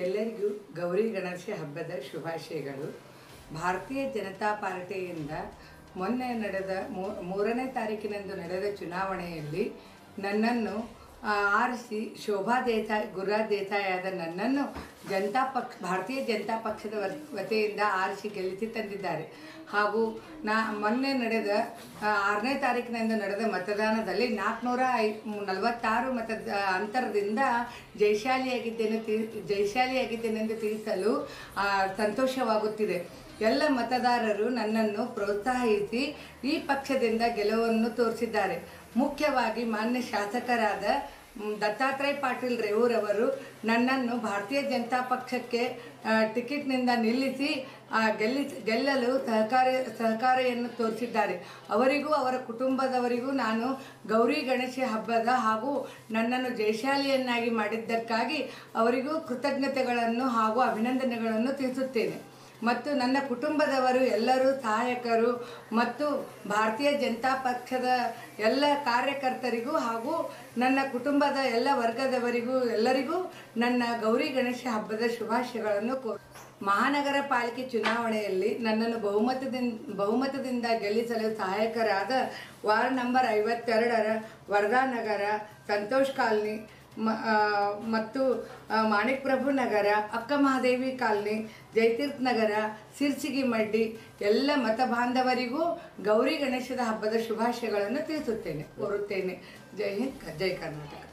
ಎಲ್ಲರಿಗೂ ಗೌರಿ ಗಣೇಶ ಹಬ್ಬದ ಶುಭಾಶಯಗಳು. ಭಾರತೀಯ ಜನತಾ ಪಾರ್ಟಿಯಿಂದ ಮೊನ್ನೆ ನಡೆದ ಮೂರನೇ ತಾರೀಕಿನಂದು ನಡೆದ ಚುನಾವಣೆಯಲ್ಲಿ ನನ್ನನ್ನು ಆರಿಸಿ ಶೋಭಾ ದೇಸಾಯಿ ಗುರುರಾಜ್ ದೇಸಾಯಿ ಆದ ನನ್ನನ್ನು ಜನತಾ ಪಕ್ಷ, ಭಾರತೀಯ ಜನತಾ ಪಕ್ಷದ ವತಿಯಿಂದ ಆರಿಸಿ ಗೆಲ್ಲಿಸಿ ತಂದಿದ್ದಾರೆ. ಹಾಗೂ ನಾ, ಮೊನ್ನೆ ನಡೆದ ಆರನೇ ತಾರೀಕಿನಿಂದ ನಡೆದ ಮತದಾನದಲ್ಲಿ ನಾಲ್ಕುನೂರ ಐ, ನಲವತ್ತಾರು ಮತ ಅಂತರದಿಂದ ಜಯಶಾಲಿಯಾಗಿದ್ದೇನೆ ತಿ, ಜಯಶಾಲಿಯಾಗಿದ್ದೇನೆಂದು ತಿಳಿಸಲು ಸಂತೋಷವಾಗುತ್ತಿದೆ. ಎಲ್ಲ ಮತದಾರರು ನನ್ನನ್ನು ಪ್ರೋತ್ಸಾಹಿಸಿ ಈ ಪಕ್ಷದಿಂದ ಗೆಲುವನ್ನು ತೋರಿಸಿದ್ದಾರೆ. ಮುಖ್ಯವಾಗಿ ಮಾನ್ಯ ಶಾಸಕರಾದ ದತ್ತಾತ್ರೇಯ ಪಾಟೀಲ್ ರೇವೂರವರು ನನ್ನನ್ನು ಭಾರತೀಯ ಜನತಾ ಪಕ್ಷಕ್ಕೆ ಟಿಕೆಟ್ನಿಂದ ನಿಲ್ಲಿಸಿ ಗೆಲ್ಲಿ, ಗೆಲ್ಲಲು ಸಹಕಾರ, ಸಹಕಾರಿಯನ್ನು ತೋರಿಸಿದ್ದಾರೆ. ಅವರಿಗೂ ಅವರ ಕುಟುಂಬದವರಿಗೂ ನಾನು ಗೌರಿ ಗಣೇಶ ಹಬ್ಬದ ಹಾಗೂ ನನ್ನನ್ನು ಜಯಶಾಲಿಯನ್ನಾಗಿ ಮಾಡಿದ್ದಕ್ಕಾಗಿ ಅವರಿಗೂ ಕೃತಜ್ಞತೆಗಳನ್ನು ಹಾಗೂ ಅಭಿನಂದನೆಗಳನ್ನು ತಿಳಿಸುತ್ತೇನೆ. ಮತ್ತು ನನ್ನ ಕುಟುಂಬದವರು ಎಲ್ಲರೂ ಸಹಾಯಕರು ಮತ್ತು ಭಾರತೀಯ ಜನತಾ ಪಕ್ಷದ ಎಲ್ಲ ಕಾರ್ಯಕರ್ತರಿಗೂ ಹಾಗೂ ನನ್ನ ಕುಟುಂಬದ ಎಲ್ಲ ವರ್ಗದವರಿಗೂ ಎಲ್ಲರಿಗೂ ನನ್ನ ಗೌರಿ ಗಣೇಶ ಹಬ್ಬದ ಶುಭಾಶಯಗಳನ್ನು ಕೋ ಮಹಾನಗರ ಪಾಲಿಕೆ ಚುನಾವಣೆಯಲ್ಲಿ ನನ್ನನ್ನು ಬಹುಮತದಿಂದ ಬಹುಮತದಿಂದ ಗೆಲ್ಲಿಸಲು ಸಹಾಯಕರಾದ ವಾರ್ಡ್ ನಂಬರ್ ಐವತ್ತೆರಡರ ವರದಾನಗರ ಸಂತೋಷ್ ಕಾಲನಿ ಮತ್ತು ಮಾಣಿಕ್ ಪ್ರಭು ನಗರ, ಅಕ್ಕ ಮಹಾದೇವಿ ಕಾಲನಿ ಜಯತೀರ್ಥ ನಗರ, ಸಿರ್ಸಿಗಿ ಮಡ್ಡಿ, ಎಲ್ಲ ಮತ ಬಾಂಧವರಿಗೂ ಗೌರಿ ಗಣೇಶದ ಹಬ್ಬದ ಶುಭಾಶಯಗಳನ್ನು ತಿಳಿಸುತ್ತೇನೆ, ಕೋರುತ್ತೇನೆ. ಜೈ ಹಿಂದ್, ಜೈ ಕರ್ನಾಟಕ.